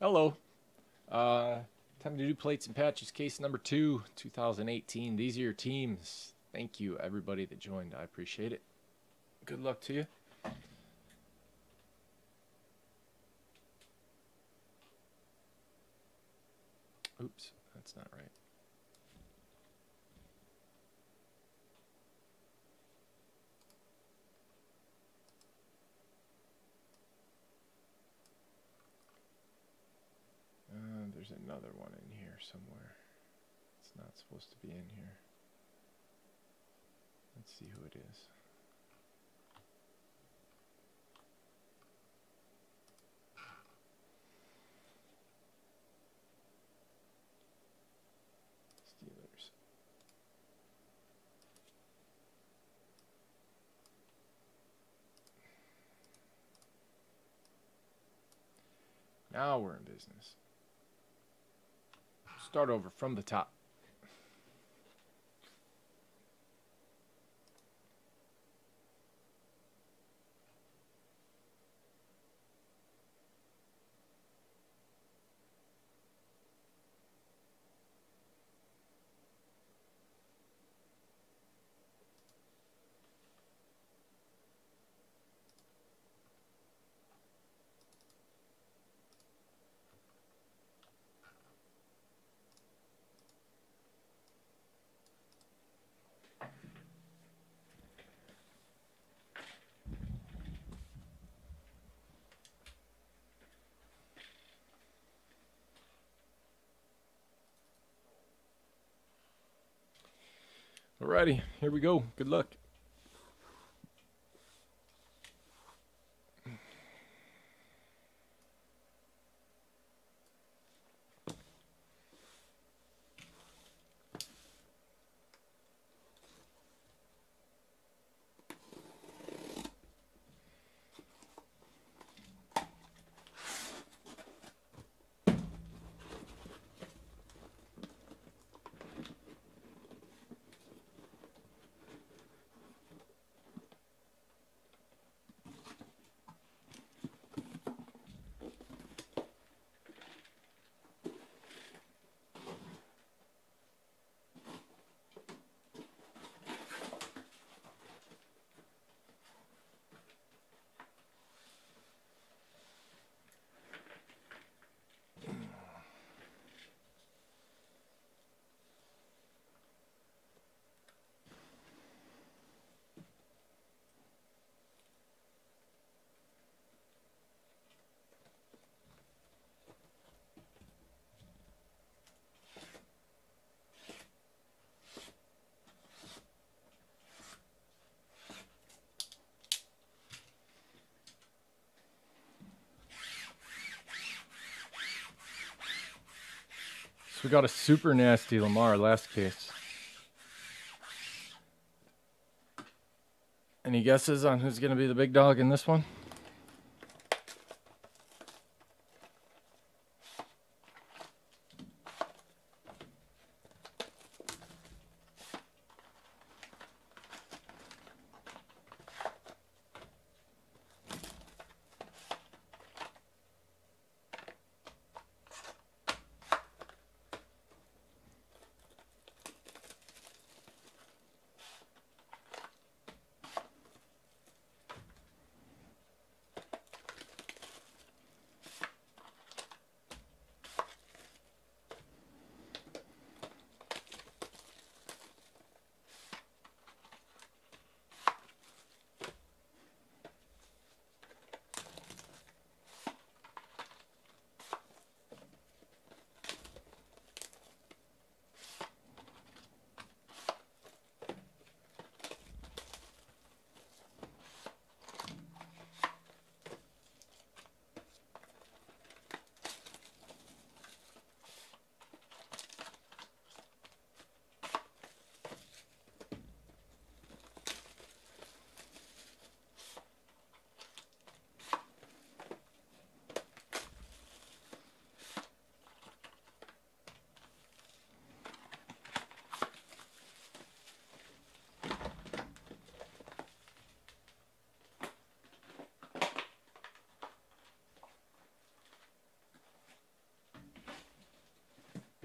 Hello. Uh, time to do plates and patches. Case number two, 2018. These are your teams. Thank you, everybody that joined. I appreciate it. Good luck to you. Oops, that's not right. Uh, there's another one in here somewhere. It's not supposed to be in here. Let's see who it is. Steelers. Now we're in business. Start over from the top. Alrighty, here we go. Good luck. We got a super nasty Lamar last case. Any guesses on who's going to be the big dog in this one?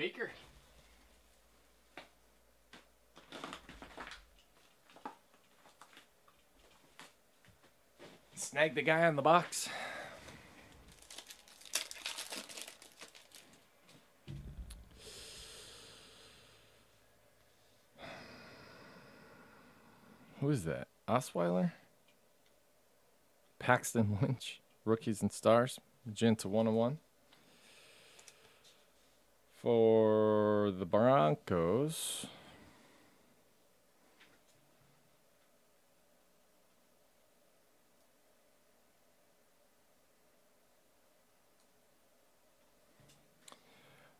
Baker. Snag the guy on the box. Who is that? Osweiler? Paxton Lynch, Rookies and Stars, Magenta 101. For the Broncos,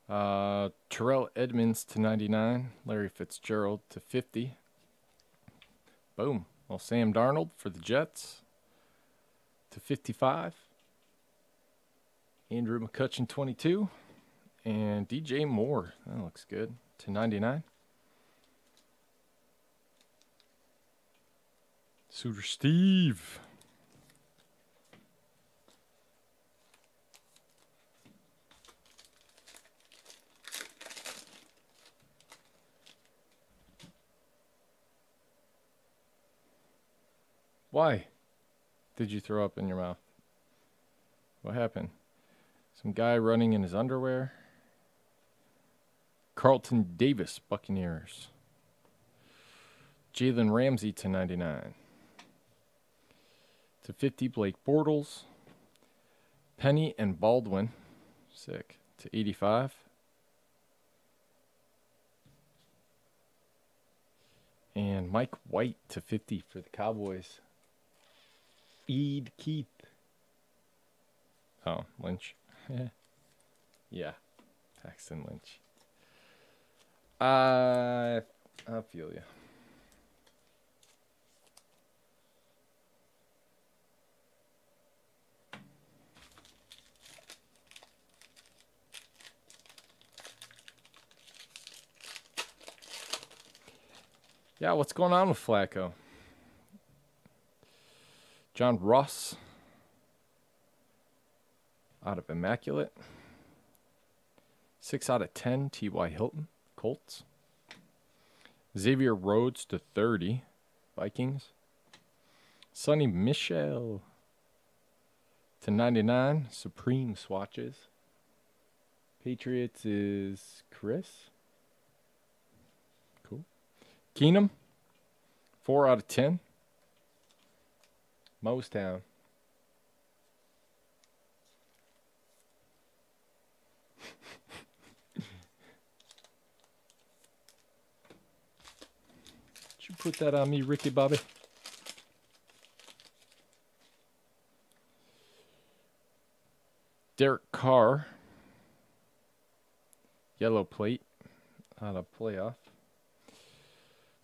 uh, Terrell Edmunds to 99, Larry Fitzgerald to 50. Boom. Well, Sam Darnold for the Jets to 55. Andrew McCutcheon 22. And DJ Moore. That looks good. To 99. Suitor Steve. Why did you throw up in your mouth? What happened? Some guy running in his underwear? Carlton Davis, Buccaneers. Jalen Ramsey to 99. To 50, Blake Bortles. Penny and Baldwin, sick, to 85. And Mike White to 50 for the Cowboys. Ed Keith. Oh, Lynch. Yeah. Yeah, Paxton Lynch. I I feel you. Yeah, what's going on with Flacco? John Ross out of Immaculate. 6 out of 10, T.Y. Hilton, Colts. Xavier Rhodes to 30, Vikings. Sony Michel to 99, Supreme Swatches. Patriots is Chris. Cool. Keenum, 4 out of 10. Mostown. Put that on me, Ricky Bobby? Derek Carr. Yellow plate out of playoff.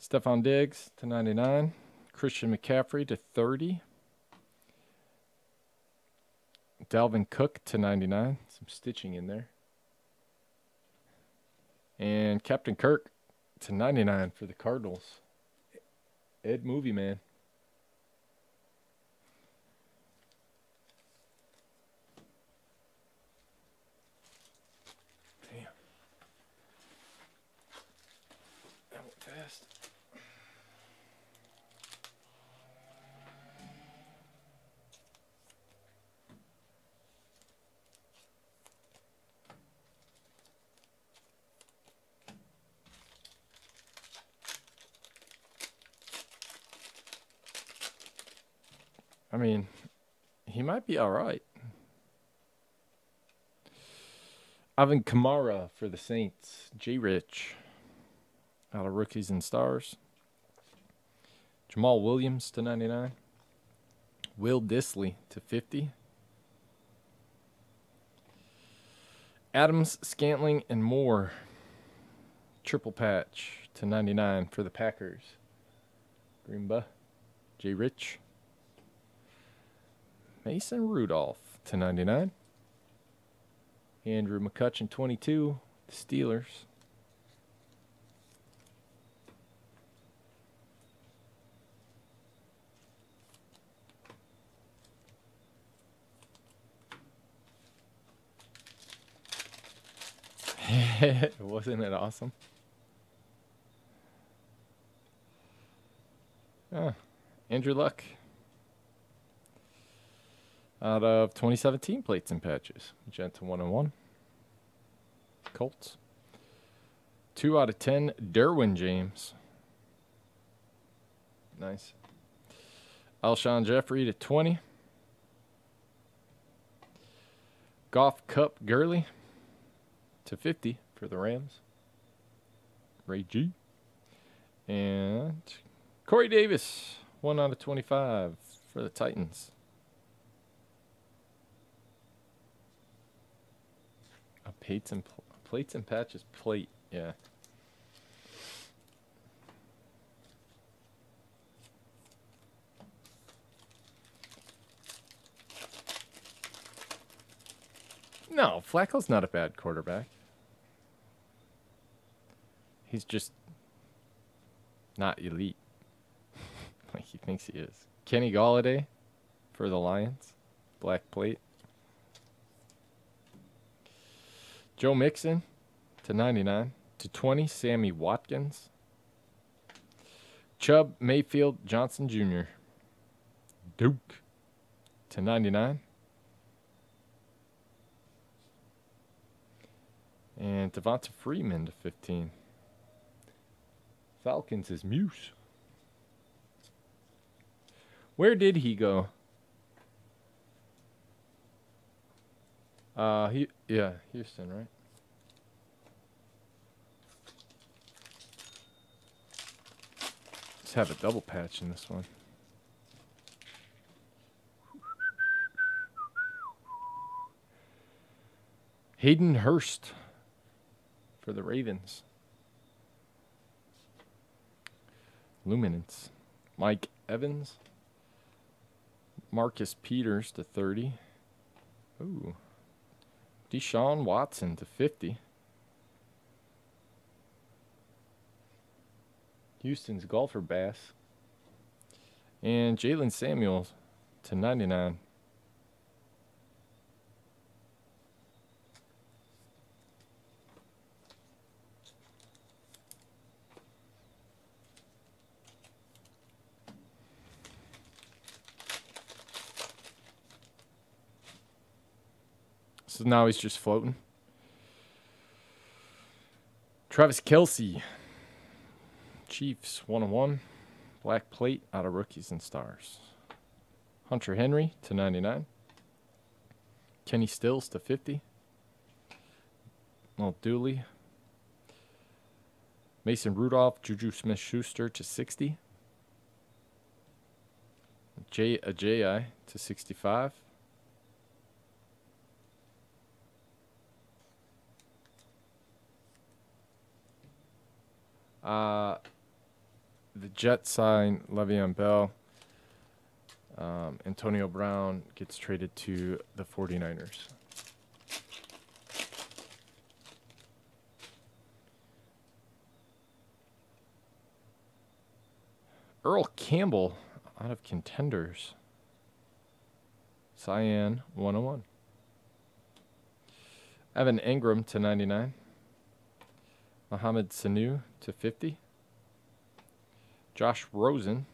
Stefon Diggs to 99. Christian McCaffrey to 30. Dalvin Cook to 99. Some stitching in there. And Captain Kirk to 99 for the Cardinals. Ed Movie Man. Damn. That went fast. I mean, he might be all right. Alvin Kamara for the Saints. J. Rich out of rookies and stars. Jamaal Williams to 99. Will Dissly to 50. Adams, Scantling, and Moore. Triple patch to 99 for the Packers. Greenba. J. Rich. Mason Rudolph to 99. Andrew McCutcheon 22. The Steelers. Wasn't it awesome? Ah, Andrew Luck. Out of 2017 plates and patches. Magenta 1 and 1. Colts. 2 out of 10. Derwin James. Nice. Alshon Jeffery to 20. Golf Cup Gurley to 50 for the Rams. Ray G. And Corey Davis, 1 out of 25 for the Titans. A plates and plates and patches plate, yeah. No, Flacco's not a bad quarterback. He's just not elite like he thinks he is. Kenny Golladay for the Lions, black plate. Joe Mixon to 99 to 20, Sammy Watkins. Chubb Mayfield Johnson Jr. Duke to 99. And Devonta Freeman to 15. Falcons is Muse. Where did he go? Uh, he yeah, Houston, right? Let's have a double patch in this one. Hayden Hurst for the Ravens. Luminance. Mike Evans. Marcus Peters to 30. Ooh. Deshaun Watson to 50. Houston's golfer bass. And Jaylen Samuels to 99. So now he's just floating. Travis Kelce. Chiefs 101. Black plate out of rookies and stars. Hunter Henry to 99. Kenny Stills to 50. Well, Dooley. Mason Rudolph, Juju Smith Schuster to 60. J uh, Ajayi to 65. Uh, the Jets sign Le'Veon Bell. Um, Antonio Brown gets traded to the 49ers. Earl Campbell out of contenders. Cyan 101. Evan Engram to 99. Mohamed Sanu to 50. Josh Rosen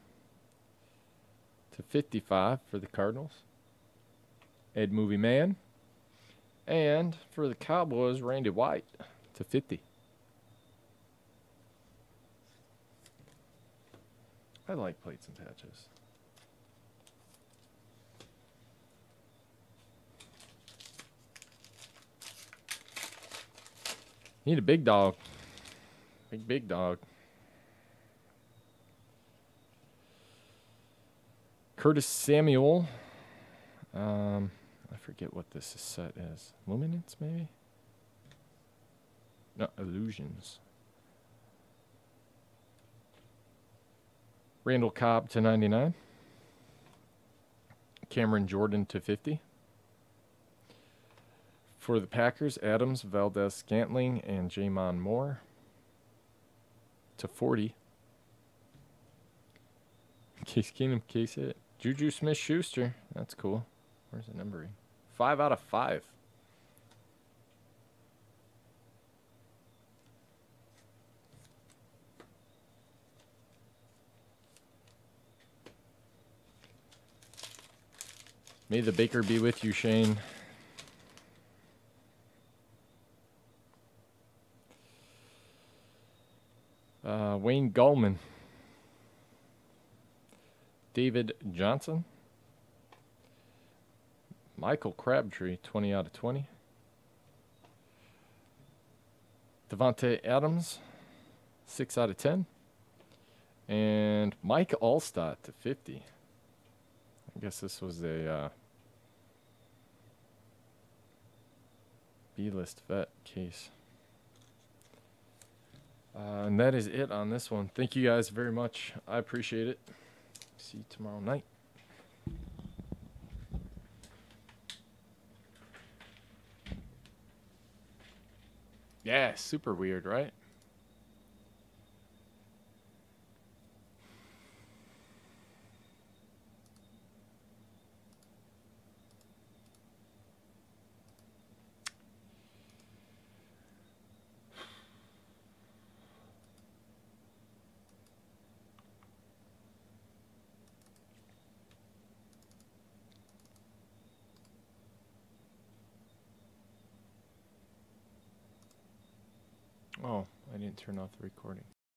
to 55 for the Cardinals. Ed Movie Man. And for the Cowboys, Randy White to 50. I like plates and patches. Need a big dog. Big, big dog. Curtis Samuel. Um, I forget what this set is. Luminance, maybe? No, Illusions. Randall Cobb to 99. Cameron Jordan to 50. For the Packers, Adams, Valdes Scantling, and J'Mon Moore to 40. Case Kingdom, case it. Juju Smith Schuster. That's cool. Where's the numbering? Five out of five. May the baker be with you, Shane. Wayne Gallman. David Johnson. Michael Crabtree, 20 out of 20. Davante Adams, 6 out of 10. And Mike Alstott to 50. I guess this was a uh, B-list vet case. Uh, and that is it on this one. Thank you guys very much. I appreciate it. See you tomorrow night. Yeah, super weird, right? Oh, I didn't turn off the recording.